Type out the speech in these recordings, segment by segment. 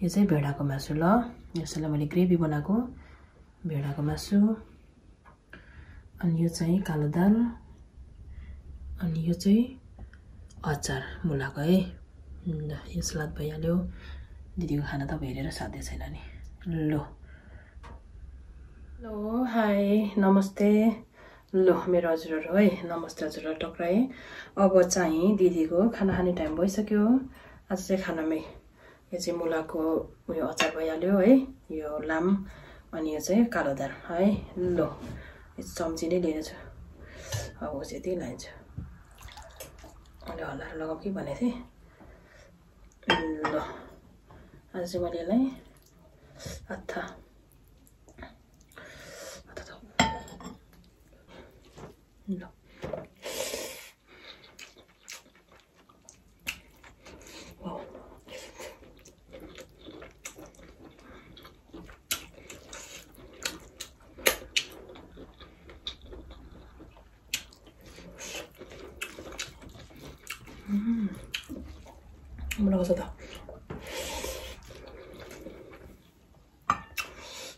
यो चाहिँ भेडाको मासु ल। यसलाई मैले ग्रेभी बनाएको। भेडाको मासु। अनि यो चाहिँ कालो दाल। अनि यो चाहिँ अचार मुलाको है। ल यो सलाद भइहाल्यो। दिदीको खाना त हेरेर साध्य छैन नि। ल। हेलो हाई नमस्ते। ल मेरो हजुरहरू है नमस्ते हजुरहरू टक्राएँ अब चाहिँ दिदीको खाना खाने टाइम भइसक्यो। आज चाहिँ खानामै यो चाहिँ मुलाको उयो अचार भइहाल्यो है यो लाम अनि यो चाहिँ कालो दाल है ल यो चम्ची नै लिएर छु अब यति लान्छु अनि हल्लाएर लगाऊ कि भनेको थिएँ ल आज चाहिँ मैले यसलाई अथा ल 올라가서다.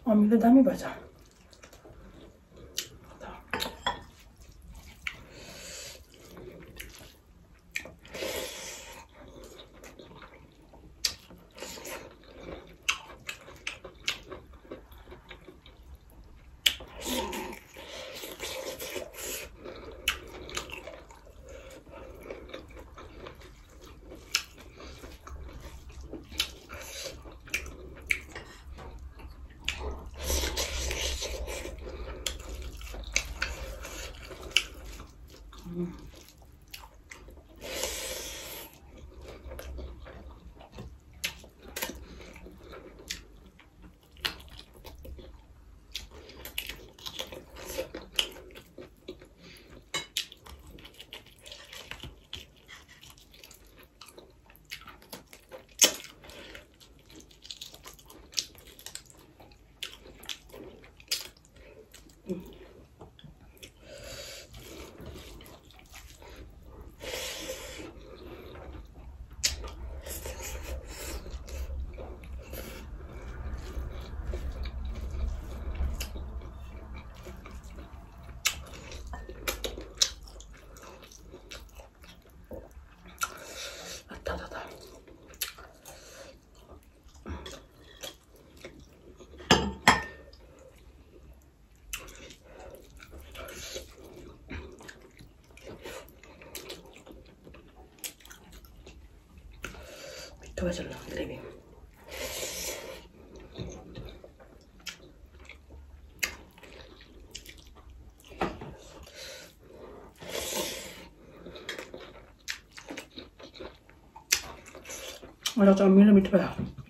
아, 밀레 담이 맞아. मिठो भएछ ल ग्रेभी एउटा चाहिँ अमिलो मिठो भयो यसको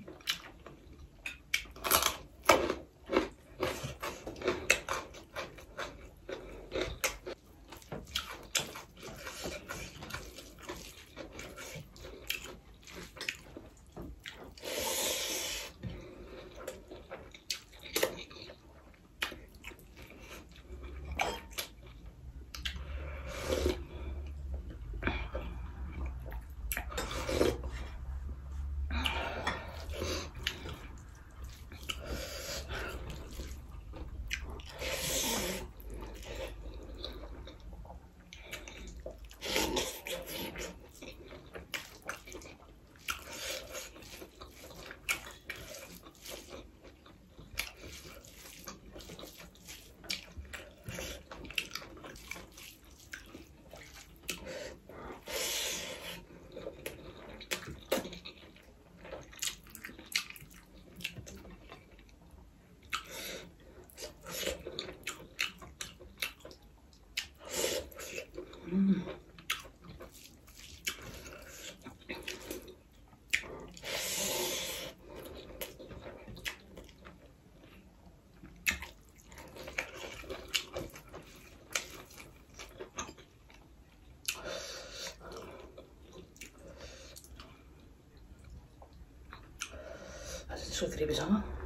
ग्रेभीसँग ग्रेभी खाने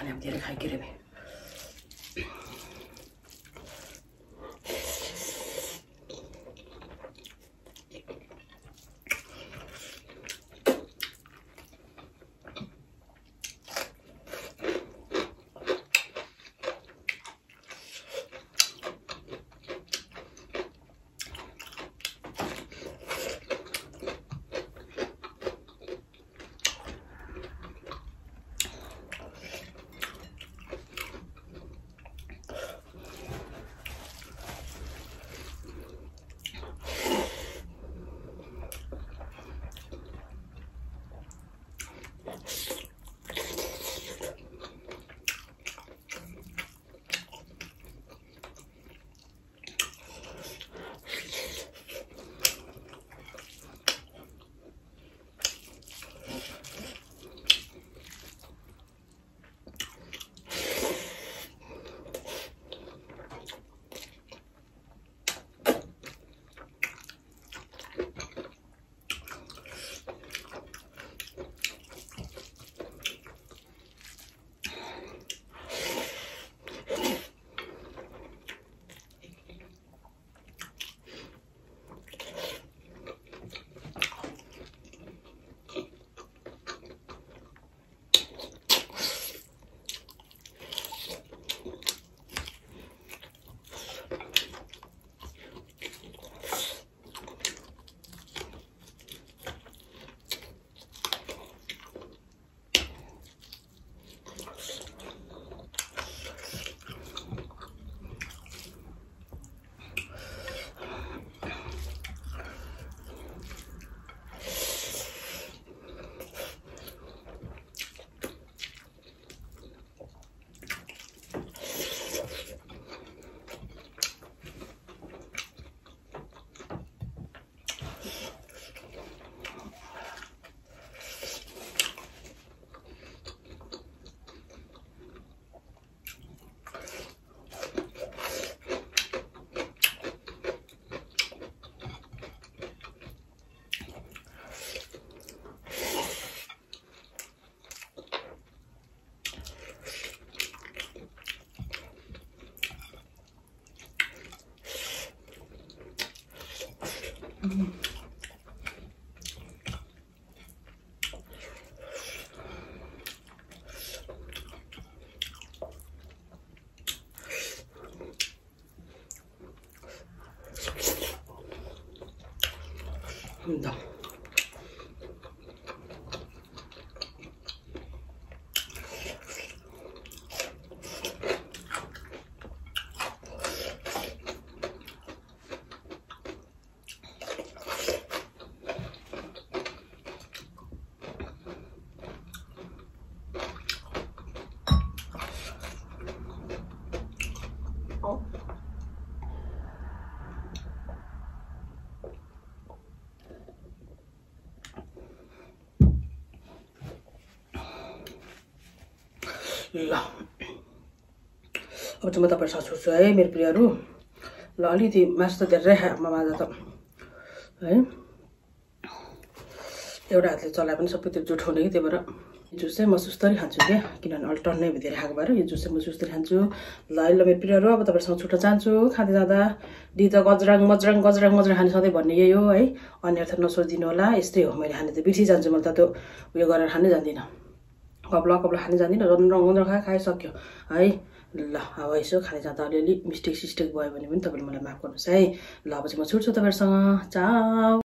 अब धेरै खाइ ग्रेभी ल ल अब चाहिँ म तपाईँहरू छोड्छु है मेरो प्रियहरू। ल अलिकति मासु त धेरै खायो आमा माझ त है। एउटा हातले चलाए पनि सबै त्यो जुठाउने कि त्यही भएर जुस चाहिँ म सुस्तरी खान्छु क्या किनभने अलि टन्नै खाएको भएर यो जुस चाहिँ म सुस्तरी खान्छु। ल ल मेरो प्रियहरू अब तपाईँहरूसँग छुट्न चाहन्छु खाँदै जाँदा। दि त गजराङ मजराङ गजराङ मजराङ खाने सधैँ भन्ने यही हो है। अन्यर्थ नसोचिदिनु होला यस्तै हो मैले खाने त बिर्सिजान्छु मैले त त्यो उयो गरेर खानै जान्दिनँ। कपला कपला खानु जान्दिनँ रन्ध्र रङ्ग्र खाए खाइसक्यो है ल अब यसो खाने जाँदा अलिअलि मिस्टेक सिस्टेक भयो भने पनि तपाईँले मलाई माफ गर्नुहोस् है। ल अब चाहिँ म छुट्छु तपाईँहरूसँग। चाउ।